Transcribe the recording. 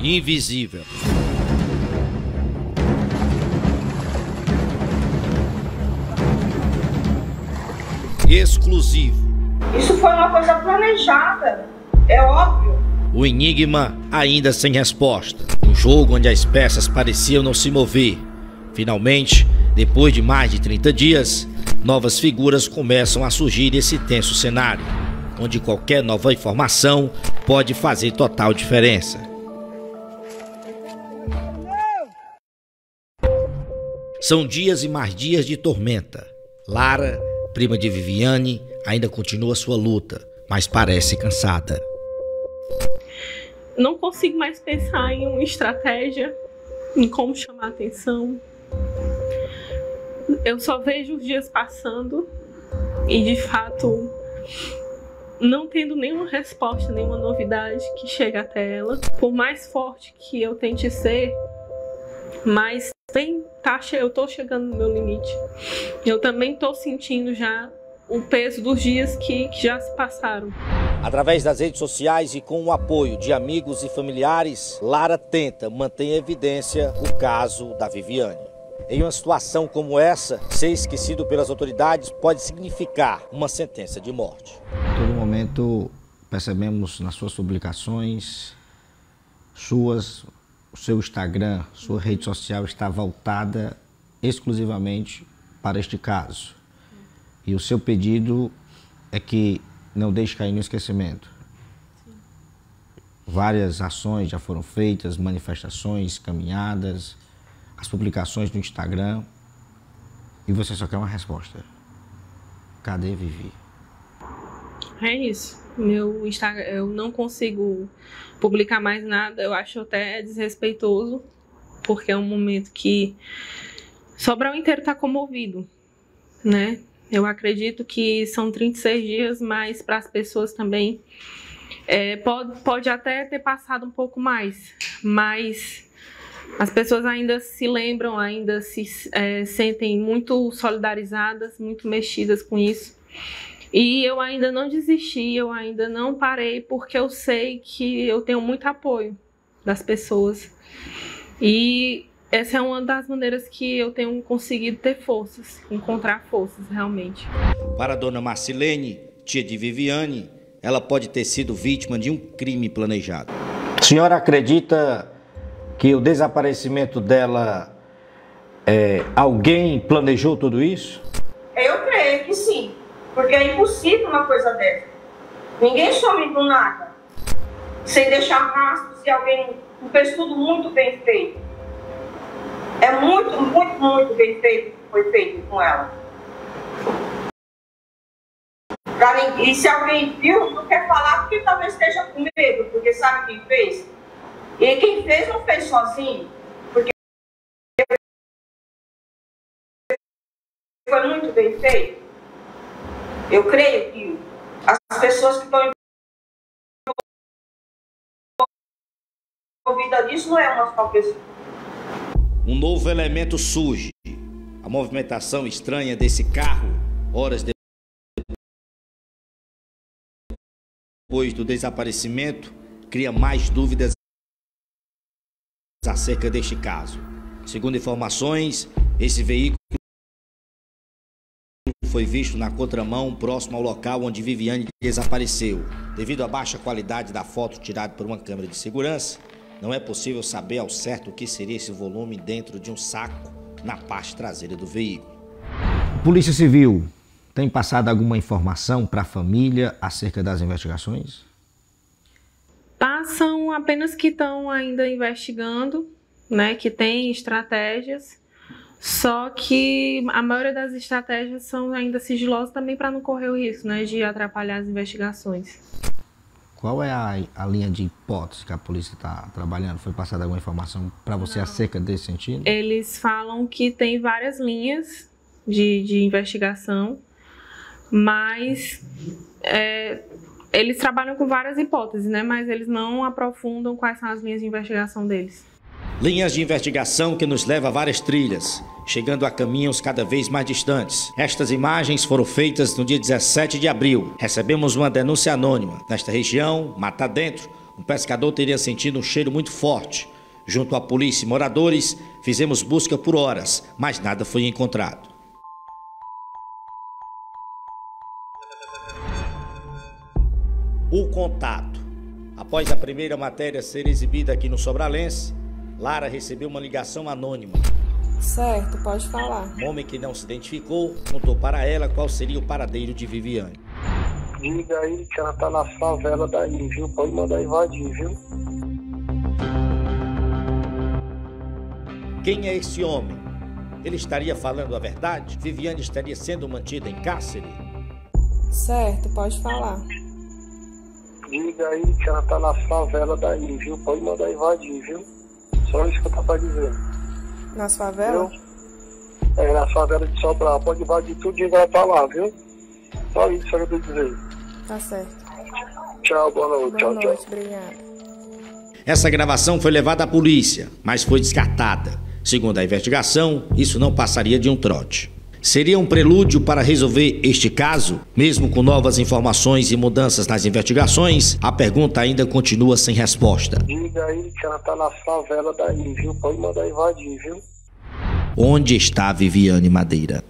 invisível. Exclusivo. Isso foi uma coisa planejada, é óbvio. O enigma ainda sem resposta. Um jogo onde as peças pareciam não se mover. Finalmente, depois de mais de 30 dias, novas figuras começam a surgir nesse tenso cenário, onde qualquer nova informação pode fazer total diferença. São dias e mais dias de tormenta. Lara, prima de Viviane, ainda continua sua luta, mas parece cansada. Não consigo mais pensar em uma estratégia, em como chamar atenção. Eu só vejo os dias passando e de fato não tendo nenhuma resposta, nenhuma novidade que chega até ela. Por mais forte que eu tente ser, mais tem, tá, eu tô chegando no meu limite. Eu também tô sentindo já o peso dos dias que, que já se passaram. Através das redes sociais e com o apoio de amigos e familiares, Lara tenta manter em evidência o caso da Viviane. Em uma situação como essa, ser esquecido pelas autoridades pode significar uma sentença de morte. Todo momento percebemos nas suas publicações, suas, o seu Instagram, sua rede social está voltada exclusivamente para este caso. E o seu pedido é que não deixe cair no esquecimento. Várias ações já foram feitas, manifestações, caminhadas, as publicações no Instagram. E você só quer uma resposta. Cadê Vivi? É isso. Meu Instagram, eu não consigo publicar mais nada. Eu acho até desrespeitoso, porque é um momento que Sobral inteiro está comovido, né? Eu acredito que são 36 dias, mas para as pessoas também é, pode, pode até ter passado um pouco mais, mas as pessoas ainda se lembram, ainda se é, sentem muito solidarizadas, muito mexidas com isso. E eu ainda não desisti, eu ainda não parei, porque eu sei que eu tenho muito apoio das pessoas. E essa é uma das maneiras que eu tenho conseguido ter forças, encontrar forças realmente. Para a dona Marcilene, tia de Viviane, ela pode ter sido vítima de um crime planejado. A senhora acredita que o desaparecimento dela, é, alguém planejou tudo isso? Eu creio que sim, porque é impossível uma coisa dessa. Ninguém some do nada, sem deixar rastros e alguém fez tudo muito bem feito. É muito, muito, muito bem feito que foi feito com ela. E se alguém viu, não quer falar porque talvez esteja com medo, porque sabe quem fez? E quem fez não fez sozinho, porque foi muito bem feito. Eu creio que as pessoas que estão envolvidas nisso não é uma só pessoa um novo elemento surge. A movimentação estranha desse carro, horas depois do desaparecimento, cria mais dúvidas acerca deste caso. Segundo informações, esse veículo foi visto na contramão próximo ao local onde Viviane desapareceu. Devido à baixa qualidade da foto tirada por uma câmera de segurança, não é possível saber ao certo o que seria esse volume dentro de um saco na parte traseira do veículo. Polícia Civil tem passado alguma informação para a família acerca das investigações? Passam apenas que estão ainda investigando, né, que tem estratégias, só que a maioria das estratégias são ainda sigilosas também para não correr o risco, né, de atrapalhar as investigações. Qual é a, a linha de hipótese que a polícia está trabalhando? Foi passada alguma informação para você Não. acerca desse sentido? Eles falam que tem várias linhas de, de investigação, mas é, eles trabalham com várias hipóteses, né? Mas eles não aprofundam quais são as linhas de investigação deles. Linhas de investigação que nos leva a várias trilhas, chegando a caminhos cada vez mais distantes. Estas imagens foram feitas no dia 17 de abril. Recebemos uma denúncia anônima. Nesta região, mata dentro, O pescador teria sentido um cheiro muito forte. Junto à polícia e moradores, fizemos busca por horas, mas nada foi encontrado. O contato. Após a primeira matéria ser exibida aqui no Sobralense, Lara recebeu uma ligação anônima. Certo, pode falar. Um homem que não se identificou contou para ela qual seria o paradeiro de Viviane. Diga aí que ela tá na favela daí, viu? Pode mandar invadir, viu? Quem é esse homem? Ele estaria falando a verdade? Viviane estaria sendo mantida em cárcere? Certo, pode falar. Diga aí que ela tá na favela daí, viu? Pode mandar invadir, viu? Só isso que eu tô pra dizer. Nas favelas? É, na favela de Sobral. Pode invadir tudo e ela tá lá, viu? Só isso que eu tô dizendo. Tá certo. Tchau, boa noite. Boa tchau, noite, tchau. obrigada. Essa gravação foi levada à polícia, mas foi descartada. Segundo a investigação, isso não passaria de um trote. Seria um prelúdio para resolver este caso? Mesmo com novas informações e mudanças nas investigações, a pergunta ainda continua sem resposta. Aí que ela tá na favela daí, viu? Pode mandar invadir, viu? Onde está Viviane Madeira?